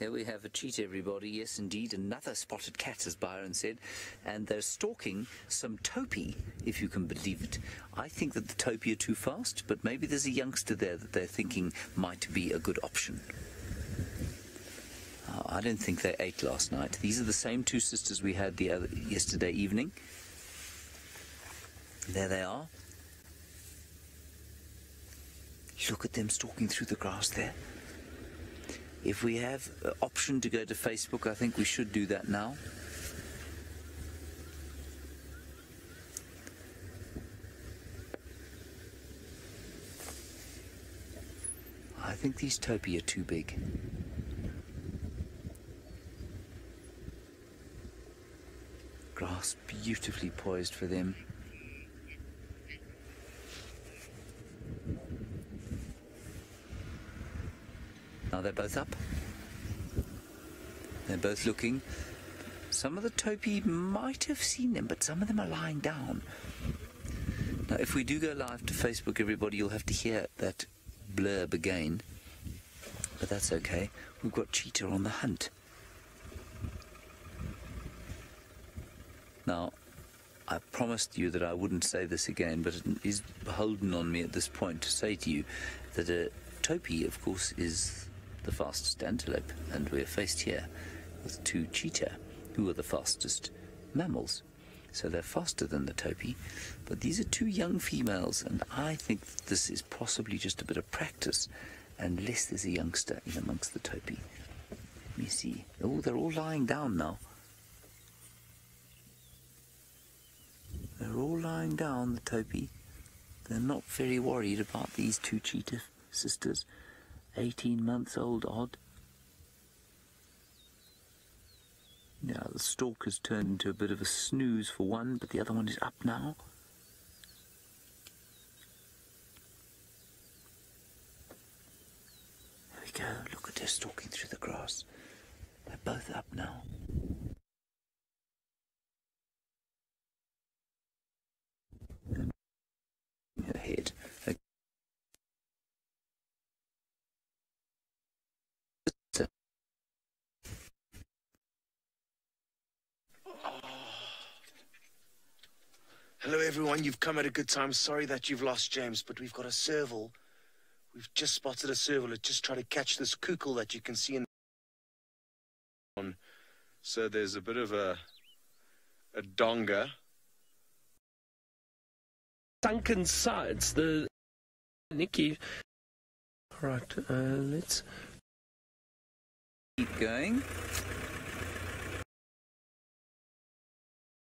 Here we have a cheetah, everybody. Yes, indeed, another spotted cat, as Byron said. And they're stalking some topi, if you can believe it. I think that the topi are too fast, but maybe there's a youngster there that they're thinking might be a good option. Uh, I don't think they ate last night. These are the same two sisters we had the other yesterday evening. There they are. Look at them stalking through the grass there. If we have an option to go to Facebook, I think we should do that now. I think these topi are too big. Grass beautifully poised for them. Now they're both up. They're both looking. Some of the topi might have seen them, but some of them are lying down. Now, if we do go live to Facebook, everybody, you'll have to hear that blurb again. But that's okay. We've got Cheetah on the hunt. Now, I promised you that I wouldn't say this again, but it is beholden on me at this point to say to you that uh, a topi, of course, is the fastest antelope, and we're faced here with two cheetah, who are the fastest mammals. So they're faster than the topi, but these are two young females, and I think this is possibly just a bit of practice, unless there's a youngster in amongst the topi. Let me see. Oh, they're all lying down now. They're all lying down, the topi. They're not very worried about these two cheetah sisters. 18 months old odd. Now the stalk has turned into a bit of a snooze for one, but the other one is up now. There we go. Look at her stalking through the grass. They're both up now. Her head. Hello, everyone. You've come at a good time. Sorry that you've lost James, but we've got a serval. We've just spotted a serval. It just tried to catch this coucal that you can see in. So there's a bit of a a donga. Sunken sides. The Nikki. Right. Uh, let's Keep going.